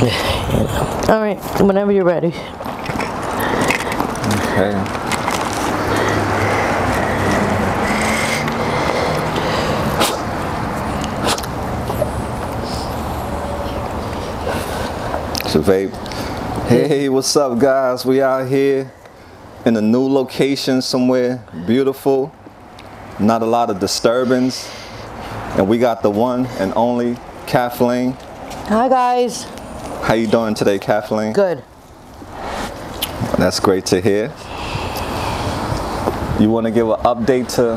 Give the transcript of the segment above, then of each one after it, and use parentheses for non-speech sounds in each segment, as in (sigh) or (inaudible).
All right, whenever you're ready. Okay. So vape. Hey, what's up guys? We out here in a new location somewhere beautiful. Not a lot of disturbance. And we got the one and only Kathleen. Hi guys. How you doing today, Kathleen? Good. That's great to hear. You want to give an update to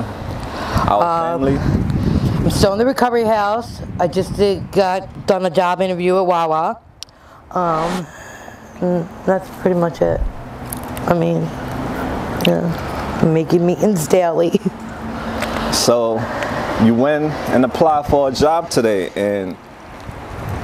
our Um, family? I'm still in the recovery house. I just did, got done a job interview at Wawa. Um, that's pretty much it. I mean, yeah, I'm making meetings daily. (laughs) So, you went and applied for a job today, and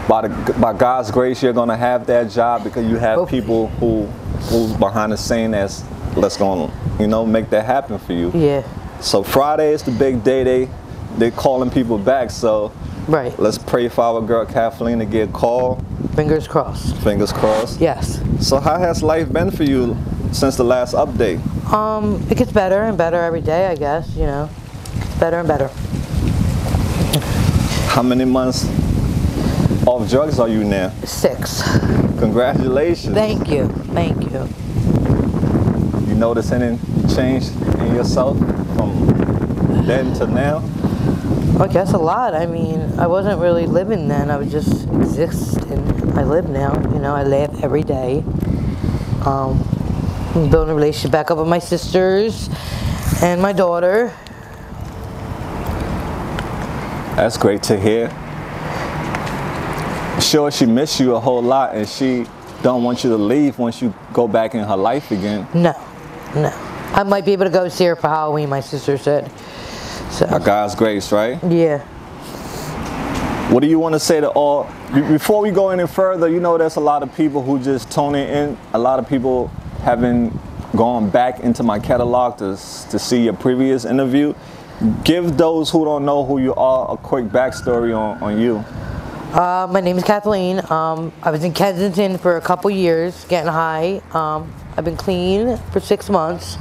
by the, by God's grace, you're gonna have that job because you have Hopefully. people who who's behind the scene that's let's go, you know, make that happen for you. yeah, So Friday is the big day. They they're calling people back. So right. let's pray for our girl Kathleen to get called. Fingers crossed. Fingers crossed. Yes. So how has life been for you since the last update? Um, it gets better and better every day, I guess, you know. Better and better. How many months off drugs are you now? Six. Congratulations. Thank you. Thank you. You notice any change in yourself from then to now? I guess a lot. I mean, I wasn't really living then. I was just existing. I live now. You know, I laugh every day. Um, I'm building a relationship back up with my sisters and my daughter. That's great to hear. Sure, she missed you a whole lot, and she don't want you to leave once you go back in her life again. No, no. I might be able to go see her for Halloween. My sister said. So By God's grace, right? yeah. What do you want to say to all? Before we go any further, you know, there's a lot of people who just tuning in. A lot of people haven't gone back into my catalog to, to see your previous interview. Give those who don't know who you are a quick backstory on, on you. Uh, my name is Kathleen. Um, I was in Kensington for a couple years, getting high. Um, I've been clean for six months.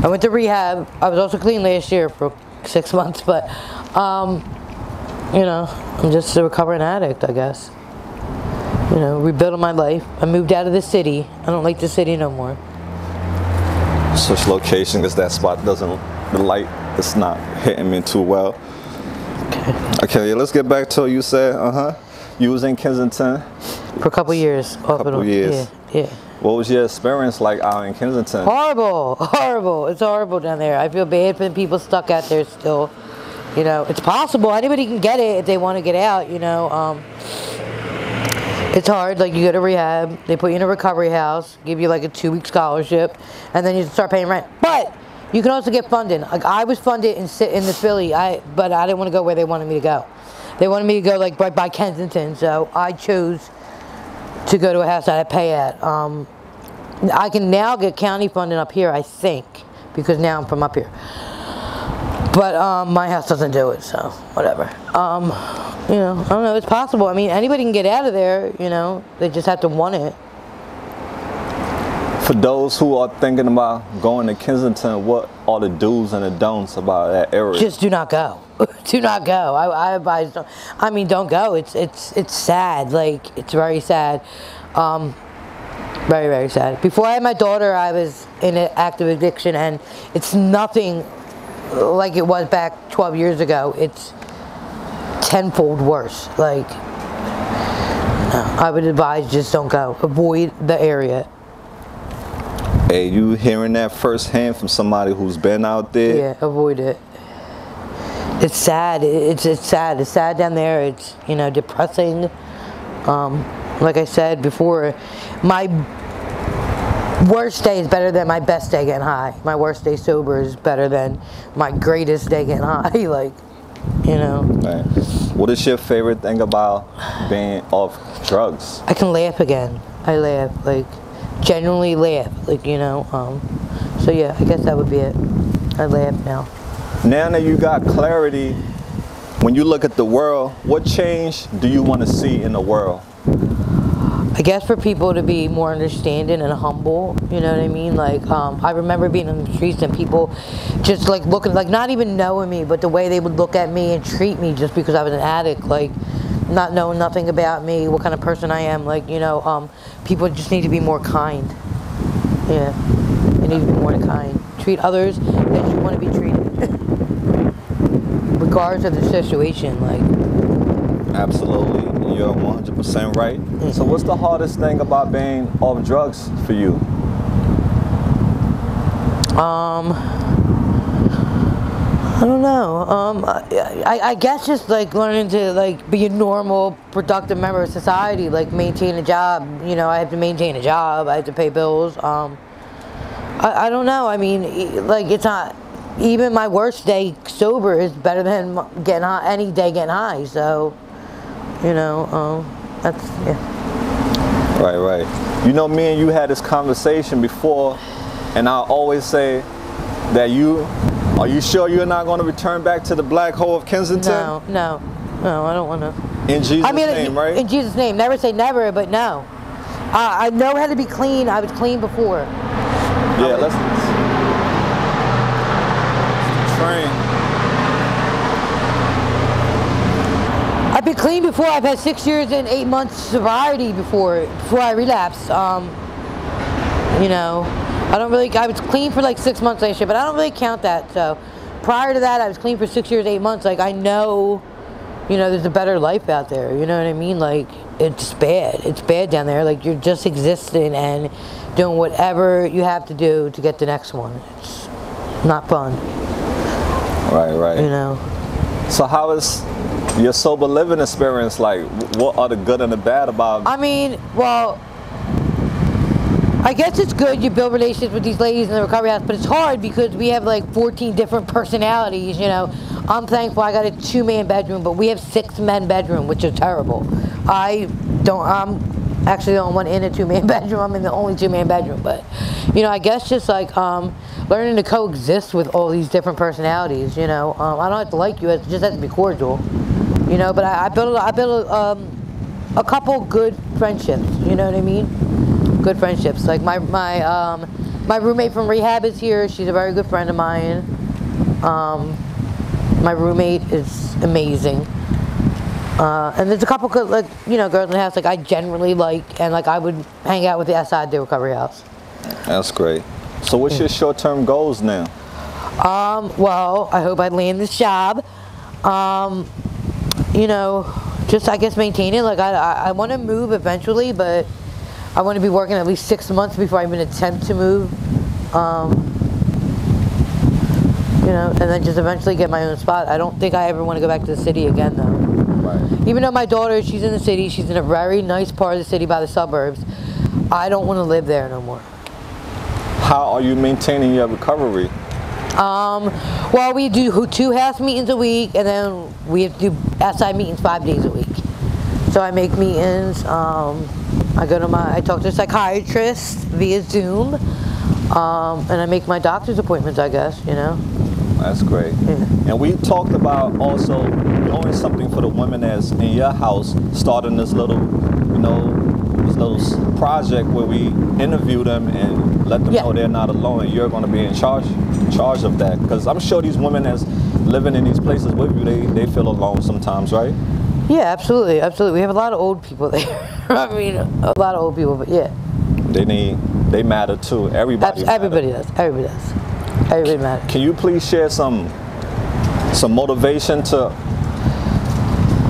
I went to rehab. I was also clean last year for six months, but um, you know, I'm just a recovering addict, I guess. You know, rebuilding my life. I moved out of the city. I don't like the city no more. Switch location because that spot doesn't, the light is not hitting me too well. Okay, yeah, let's get back to what you said. Uh huh. You was in Kensington. For a couple years. and Couple on. years. Yeah, yeah. What was your experience like out in Kensington? Horrible, (laughs) horrible. It's horrible down there. I feel bad for the people stuck out there still. You know, it's possible. Anybody can get it if they want to get out, you know. Um, it's hard. Like, you go to rehab, they put you in a recovery house, give you like a two week scholarship, and then you start paying rent. But you can also get funding. Like, I was funded in, in the Philly, I but I didn't want to go where they wanted me to go. They wanted me to go like right by Kensington, so I chose to go to a house that I pay at. Um, I can now get county funding up here, I think, because now I'm from up here. But um, my house doesn't do it, so whatever. Um, you know, I don't know. It's possible. I mean, anybody can get out of there. You know, they just have to want it. For those who are thinking about going to Kensington, what are the do's and the don'ts about that area? Just do not go. (laughs) do not go. I, I advise. I mean, don't go. It's it's it's sad. Like it's very sad. Um, very very sad. Before I had my daughter, I was in an active addiction, and it's nothing like it was back 12 years ago. It's tenfold worse. Like I would advise just don't go. Avoid the area. Hey, you hearing that firsthand from somebody who's been out there? Yeah, avoid it. It's sad. It's it's sad. It's sad down there. It's you know depressing. Um, like I said before, my worst day is better than my best day getting high. My worst day sober is better than my greatest day getting high. (laughs) like, you know, Right. What is your favorite thing about being off drugs? I can laugh again. I laugh like genuinely laugh. Like you know. Um, so yeah, I guess that would be it. I laugh now. Now that you got clarity, when you look at the world, what change do you want to see in the world? I guess for people to be more understanding and humble, you know what I mean? Like, um, I remember being in the streets and people just like looking, like not even knowing me, but the way they would look at me and treat me just because I was an addict, like not knowing nothing about me, what kind of person I am. Like, you know, um, people just need to be more kind. Yeah, they need to be more kind. Treat others as you want to be treated, regardless of the situation. Like, Absolutely. You're 100% right. So, what's the hardest thing about being off drugs for you? Um, I don't know. Um, I, I guess just like learning to like be a normal, productive member of society, like maintain a job. You know, I have to maintain a job. I have to pay bills. Um, I, I don't know. I mean, like it's not. Even my worst day sober is better than getting high, any day getting high. So, you know, um, that's yeah. Right, right. You know, me and you had this conversation before, and I always say that you are you sure you're not going to return back to the black hole of Kensington? No, no, no. I don't want to. In Jesus' I mean, name, right? In Jesus' name, never say never, but no. I I know how to be clean. I was clean before. yeah, let's. Train. I've been clean before. I've had six years and eight months sobriety before before I relapsed. Um, you know, I don't really. I was clean for like six months last year, but I don't really count that. So, prior to that, I was clean for six years, eight months. Like I know, you know, there's a better life out there. You know what I mean? Like it's bad. It's bad down there. Like you're just existing and doing whatever you have to do to get the next one. It's not fun. Right, right. You know. So how is your sober living experience like? What are the good and the bad about? I mean, well, I guess it's good you build relationships with these ladies in the recovery house, but it's hard because we have like 14 different personalities. You know, I'm thankful I got a two-man bedroom, but we have six men bedroom, which is terrible. I don't. I'm actually the only one in a two-man (laughs) bedroom. I'm in the only two-man bedroom, but you know, I guess just like um, learning to coexist with all these different personalities. You know, um, I don't have to like you; it just has to be cordial. You know, but I, I built I built um, a couple good friendships. You know what I mean? Good friendships. Like my my um, my roommate from rehab is here. She's a very good friend of mine. Um, my roommate is amazing. Uh, and there's a couple good like you know girls in the house like I generally like and like I would hang out with the outside the recovery house. That's great. So what's your short-term goals now? Um, well, I hope I land this job. Um, you know, just I guess maintain it. Like I, I, I want to move eventually, but I want to be working at least six months before I even attempt to move. Um, you know, and then just eventually get my own spot. I don't think I ever want to go back to the city again, though. Right. Even though my daughter, she's in the city, she's in a very nice part of the city by the suburbs. I don't want to live there no more. How are you maintaining your recovery? Um, well, we do two house meetings a week, and then we have to do outside meetings five days a week. So I make meetings. Um, I go to my, I talk to a psychiatrist via Zoom, um, and I make my doctor's appointments. I guess you know. That's great. Yeah. And we talked about also doing something for the women that's in your house, starting this little, you know, this little project where we interview them and let them Yeah. know they're not alone, you're going to be in charge, in charge of that. Because I'm sure these women that's living in these places with you, they they feel alone sometimes, right? Yeah, absolutely, absolutely. We have a lot of old people (laughs) there. I mean, a lot of old people, but yeah, They need, they matter too. Everybody. Abs- everybody does. Everybody does. Everybody matters. Can you please share some some motivation to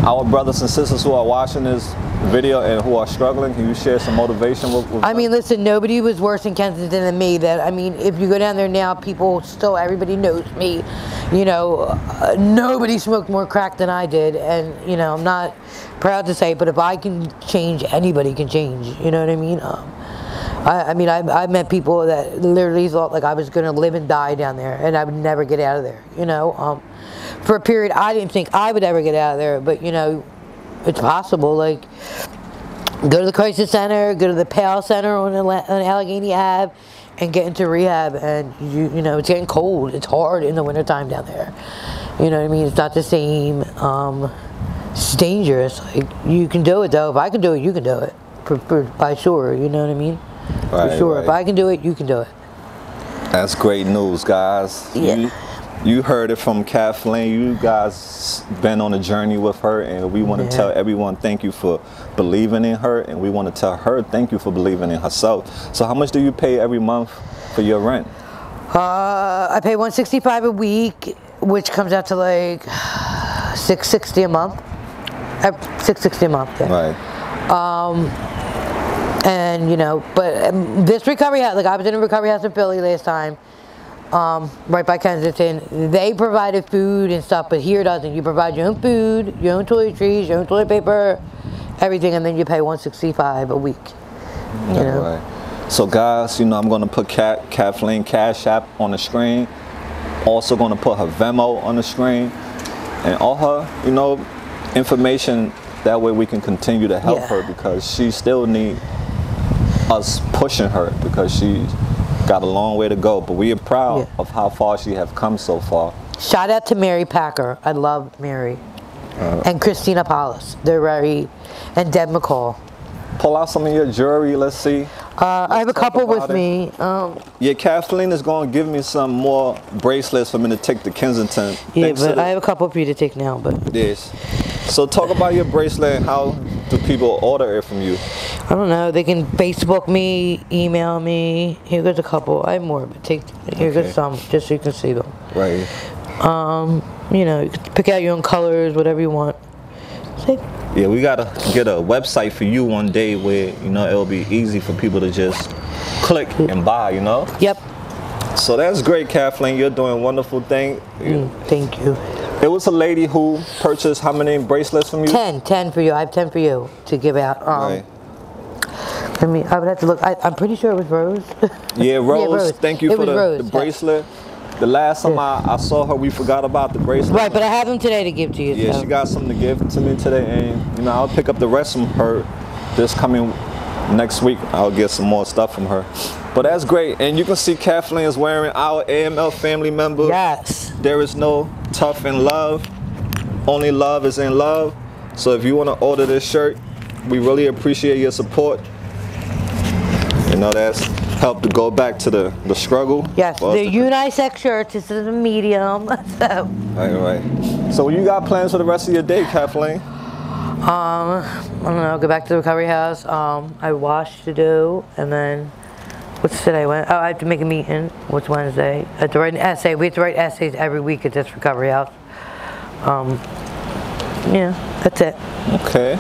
our brothers and sisters who are watching this video and who are struggling? Can you share some motivation with, with I mean, listen, nobody was worse in Kensington than me. That I mean, if you go down there now, people still everybody knows me. You know, uh, nobody smoked more crack than I did, and you know, I'm not proud to say, but if I can change, anybody can change. You know what I mean? Um, I, I mean, I, I met people that literally thought like I was gonna live and die down there, and I would never get out of there. You know, um, for a period, I didn't think I would ever get out of there, but you know, it's possible. Like go to the crisis center, go to the PAL center on, on Allegheny Ave, and get into rehab. And you, you know, it's getting cold. It's hard in the wintertime down there. You know what I mean? It's not the same. Um, it's dangerous. Like, you can do it though. If I can do it, you can do it. for, for, by sure. You know what I mean? for Right, sure. If. I can do it, you can do it. That's great news, guys. Yeah. You, you heard it from Kathleen. You guys been on a journey with her, and we want to Yeah. tell everyone thank you for believing in her, and we want to tell her thank you for believing in herself. So, how much do you pay every month for your rent? Uh, I pay 165 a week, which comes out to like 660 a month. Uh, 660 a month. Yeah. Right. and you know but um, this recovery house like i was in a recovery house in philly last time um, right by kensington they provided food and stuff but here doesn't you provide your own food your own toiletries your own toilet paper everything and then you pay 165 a week you know Right. So, guys, you know, I'm going to put Kat, Kathleen Cash App on the screen. Also, going to put her Venmo on the screen, and all her, you know, information. That way, we can continue to help Yeah. her because she still need us pushing her because she's got a long way to go. But we are proud Yeah. of how far she have come so far. shout out to mary packer i love mary and christina paulus they're very and deb mccall Pull out some of your jewelry. Let's see. uh, i have a couple with it. me um, Yeah, Kathleen is going to give me some more bracelets for me to take to Kensington. yeah Thanks but i have a couple for you to take now but Yes. So talk about your bracelet and how do people order it from you? I don't know. They can Facebook me, email me. Here goes a couple. I have more, but take here Okay. goes some, just so you can see them. Right. Um, You know, you pick out your own colors, whatever you want. See? Yeah, we gotta get a website for you one day where you know it'll be easy for people to just click and buy. You know. Yep. So that's great, Kathleen. You're doing a wonderful thing. Mm, thank you. It was a lady who purchased how many bracelets from you? Ten, ten for you. I have ten for you to give out. Um, Right. I mean, I would have to look. I, I'm pretty sure it was Rose. (laughs) Yeah, Rose. Rose. Thank you It for the, Rose, the yeah. bracelet. The last time I, I saw her, we forgot about the bracelet. right, but I have them today to give to you. Yeah, so. she got something to give to me today, and you know I'll pick up the rest from her this coming next week. I'll get some more stuff from her. But that's great, and you can see Kathleen is wearing our AML family member. Yes. There is no tough in love, only love is in love. So if you want to order this shirt, we really appreciate your support. You know that's helped to go back to the the struggle. Yes. for us They're to- unisex shirts. Is a medium. (laughs) So. Right, right. So you got plans for the rest of your day, Kathleen? Um, I don't know. Go back to the recovery house. Um, I wash to do, and then what's today? When oh, I have to make a meeting. What's Wednesday? I have to write an essay. We have to write essays every week at this recovery house. Um, yeah, that's it. Okay.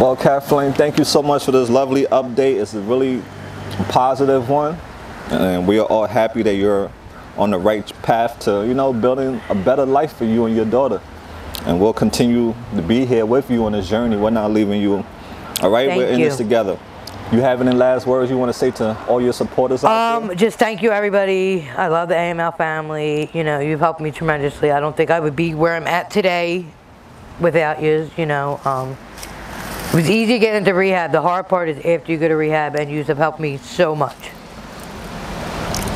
Well, Kathleen, thank you so much for this lovely update. It's a really positive one, and we are all happy that you're on the right path to, you know, building a better life for you and your daughter. And we'll continue to be here with you on this journey. We're not leaving you. All right, Thank we're in you. this together. You have any last words you want to say to all your supporters out there? Um, just thank you, everybody. I love the AML family. You know, you've helped me tremendously. I don't think I would be where I'm at today without you. You know, um, it was easy to get into rehab. The hard part is after you go to rehab, and you have helped me so much.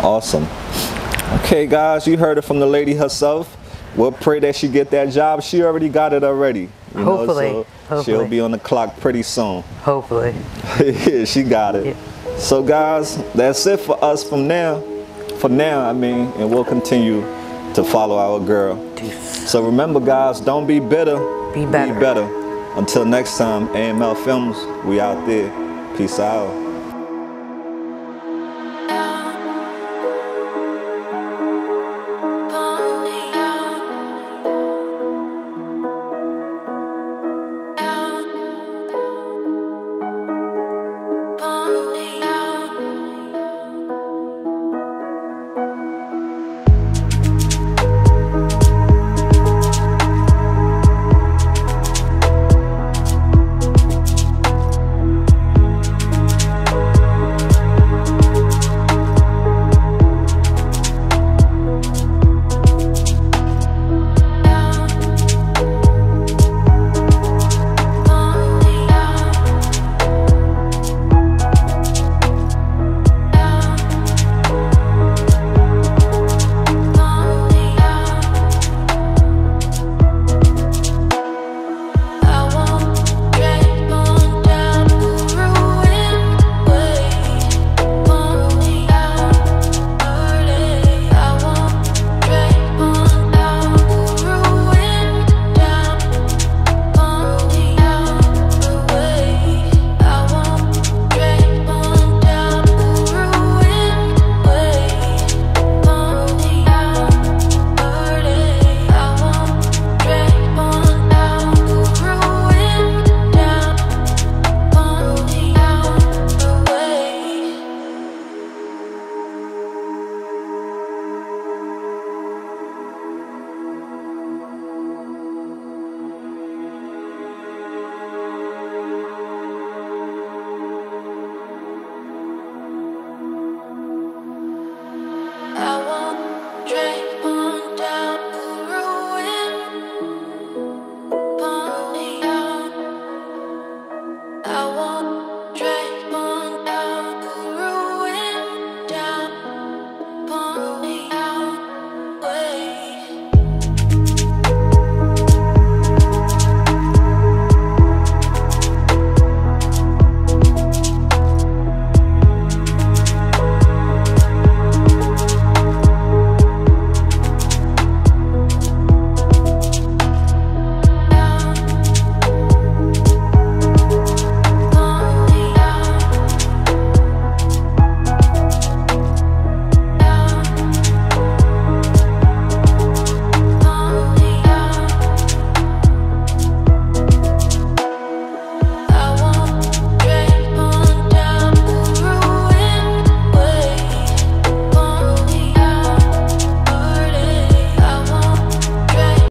Awesome. Okay, guys, you heard it from the lady herself. We'll pray that she get that job. She already got it already. You Hopefully. Know, so Hopefully. she'll be on the clock pretty soon. Hopefully. (laughs) yeah, she got it. So, guys, that's it for us from now. For now, I mean, and we'll continue to follow our girl. So remember, guys, don't be bitter. Be better. Be better. Until next time, AML Films, we out there. Peace out.